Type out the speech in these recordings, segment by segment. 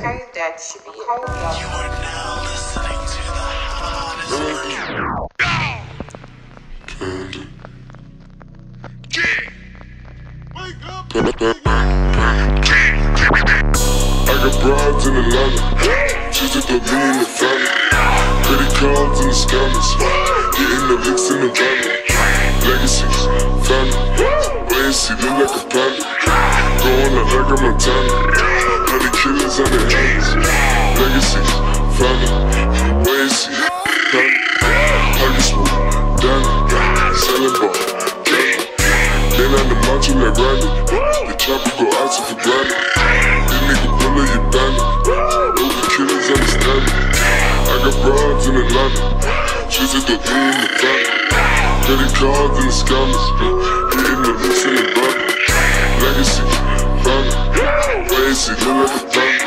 Okay, that should be hold You are now listening to the hottest! I got broads in Atlanta. Just to put in the family. Credit cards and the scammers. Getting the in the van. Legacies, family. And look like a panda. Going out like a Montana. Killers on their hands. Legacies, family. See, family. Pockets full, Danny. Selling ball, candy. Then on the macho like Randy. The chopper go out to for granted. This nigga pull up your bandit. Over killers understand it. I got broads in Atlanta. She's at the D in the family. Credit cards and the scammers. Hitting the looks in the body. Legacy, family. Lazy, look like a panda.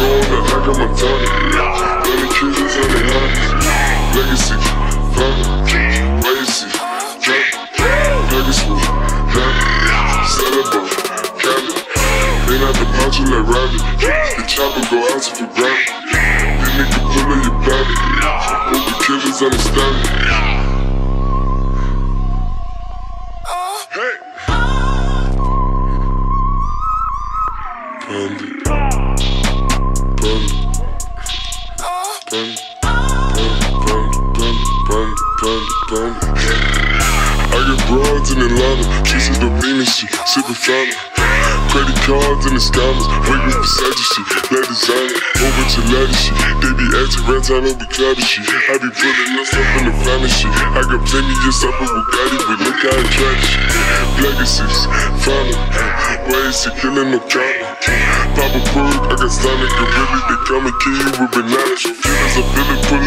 Going out like I'm a Montana. Honey killers on their hands. Legacy. Lazy, family. Nuggets full, candy. Celebrate, candy. Then at the macho like rabbit. The chopper go out to for granted. This nigga pull up your bandit. Hope the killers understand it. I get broads in Atlanta, kisses the Venus shit, sippin' fountain. Credit cards and the scammers, wake with Versace shit, let designer, of ladder shit. They be acting rats, I don't be clapping shit. I be pulling us up in the finest shit. I got plenty just up in Bugatti, but look how I try shit. Legacies, fountain, ways to killing no counter. Pop a perk, I got Sonic Gorilla, they come and kill you with bananas. You feel as I feel it, pull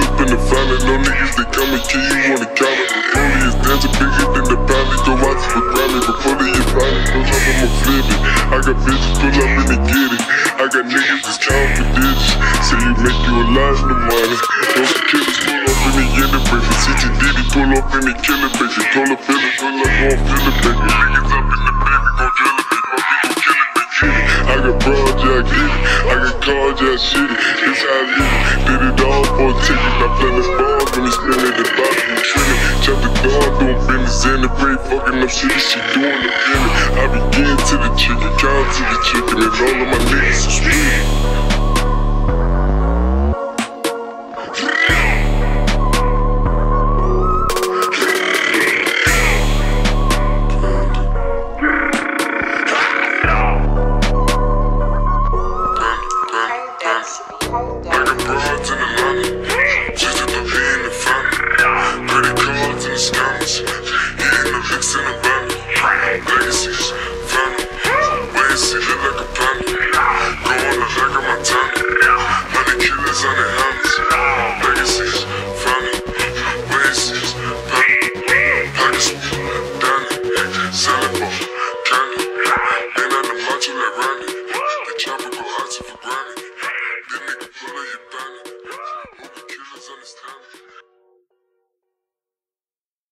in the no niggas, they come and kill you on the counter. Only is dancing bigger than the pound, go out to the Grammy, pull it, your body, pull up, I'ma flip it. I got bitches pull up and they get it. I got niggas that's counting for digits. Say you make you a lot of money. Those killers pull up and they get it, baby. CT Diddy pull up and they kill it, baby. Pull up, feel it, pull up, feel it, baby. Niggas up in the baby, gon' drill it. My people kill it, they. I got broad, I get it. I cars, yeah, I shit it. This how I live it. Did it all for a ticket. I play this ball when they spin it, the bottom and it. Chop the dog, doing business in the brain, fucking up shit, she doing the feeling. I be getting to the chicken, count to the chicken, and all of my niggas is niggas on the